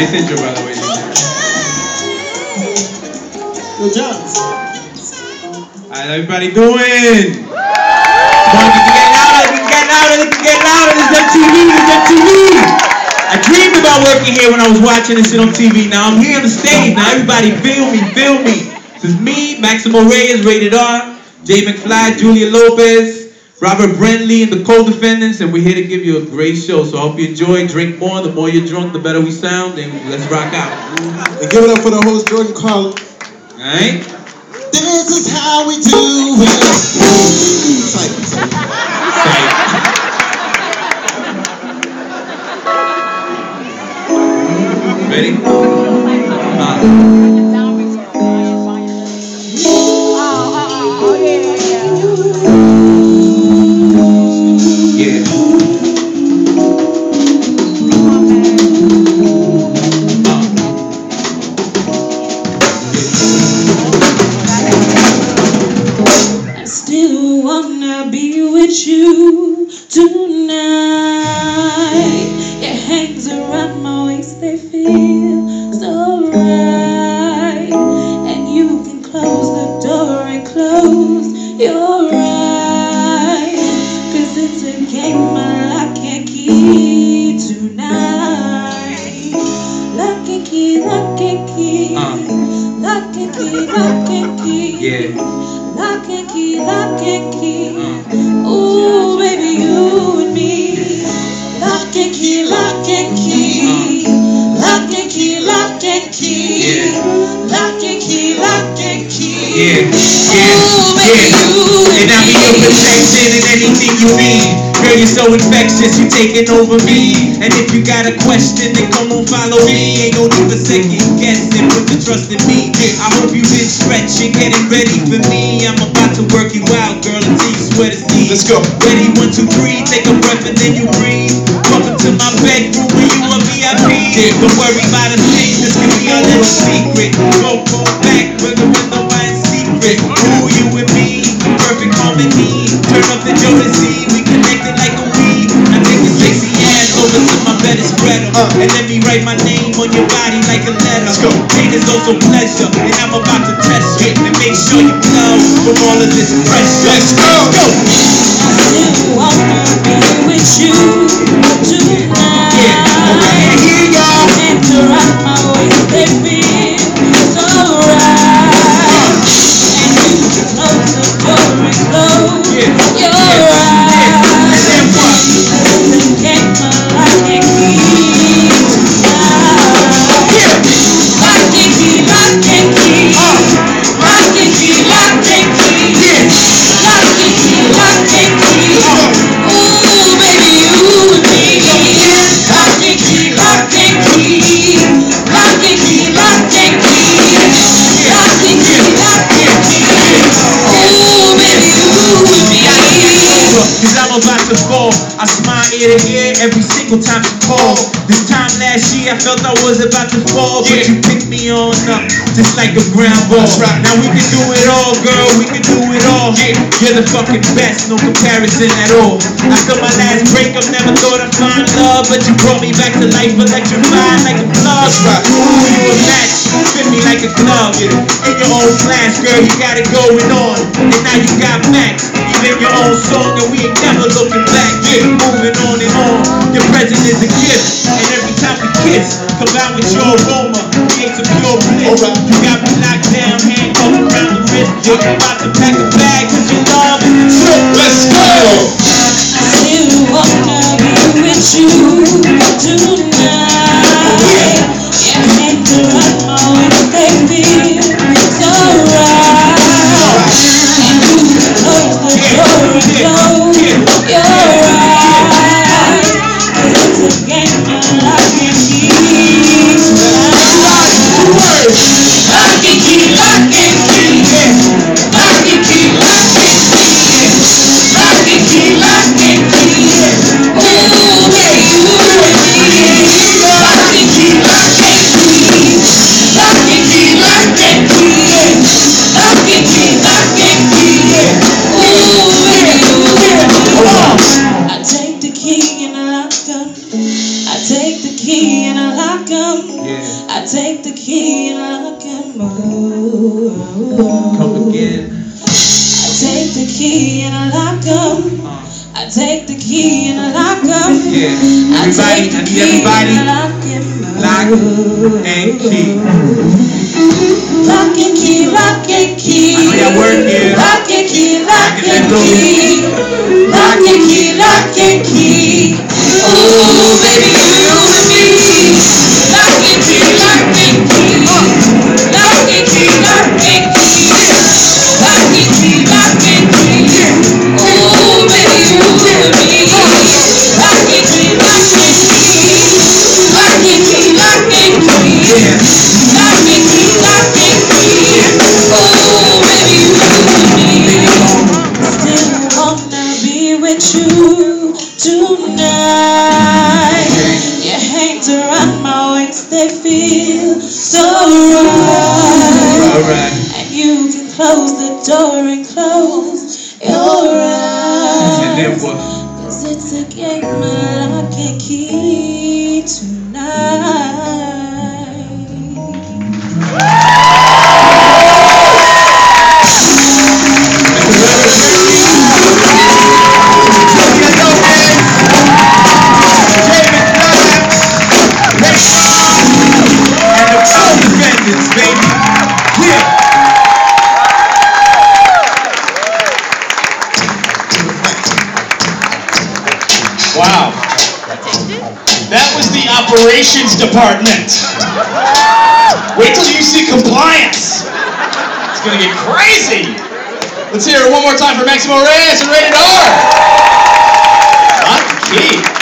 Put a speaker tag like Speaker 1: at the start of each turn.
Speaker 1: Nice intro, by the way.
Speaker 2: Good job.
Speaker 1: How's everybody doing? Come on, you can get louder, you can get louder, you can get louder. This is MTV, this is MTV. I dreamed about working here when I was watching this shit on TV. Now I'm here on the stage. Now everybody feel me, feel me. This is me, Maximo Reyes, rated R, Jay McFly, Julia Lopez, Robert Brentley, and the co-defendants, and we're here to give you a great show. So I hope you enjoy. Drink more. The more you're drunk, the better we sound. And let's rock out.
Speaker 2: And give it up for the host, Jordan Carlin.
Speaker 1: All right?
Speaker 2: This is how we do it.
Speaker 1: Yeah. Uh,
Speaker 3: Ooh, baby. Lock and key, lock and key. Lock and key,
Speaker 1: yeah. Yeah. Yeah. And I'm your protection and anything you need. Girl, you're so infectious, you taking over me. And if you got a question, then come on, follow me. Ain't no need for second guessing, put the trust in me. I hope you've been stretching, getting ready for me. I'm about to work you out, girl, until you sweat to see.
Speaker 2: Let's go.
Speaker 1: Ready, one, two, three, take a breath and then you breathe. Welcome to my bedroom where you a VIP. Don't worry about a thing, this can be our little secret. Go, go and spread 'em.
Speaker 2: Uh.
Speaker 1: And let me write my name on your body like a letter.
Speaker 2: Let's go.
Speaker 1: Pain is also pleasure, and I'm about to test you and make sure you know from all of this pressure.
Speaker 2: Let's go.
Speaker 1: Go. Cause I'm about to fall. I smile ear to ear every single time she calls. This time last year I felt I was about to fall, but you picked me on up just like a ground ball. Now we can do it all, girl. We can do it all. You're the fucking best, no comparison at all. After my last breakup, never thought I'd find love, but you brought me back to life, electrified like a plug. Ooh, you a match, fit me like a glove. In your own class, girl, you got it going on, and now you got Max. Even your own song, and we ain't never looking back. Yeah, moving on and on. Your presence is a gift, and every time we kiss, combined with your aroma, creates a pure bliss. You got me locked down, handcuffed around the wrist. I'm about to pack a bag, cause your love is a trip.
Speaker 2: Let's go.
Speaker 3: I still wanna be with you the key and I lock 'em.
Speaker 1: Come again.
Speaker 3: I take the key and I lock
Speaker 1: Uh,
Speaker 3: I take the key and I lock 'em.
Speaker 1: yeah.
Speaker 3: I take the key
Speaker 1: everybody.
Speaker 3: and I lock, 'em.
Speaker 1: Lock and key.
Speaker 3: Lock and key, lock and key. They feel so right. And you can close the door and close your eyes.
Speaker 1: And then what?
Speaker 3: Cause it's a game lock and key tonight.
Speaker 4: Wow. That was the operations department. Wait till you see compliance. It's gonna get crazy. Let's hear it one more time for Maximo Reyes and Rated R. Lock and key.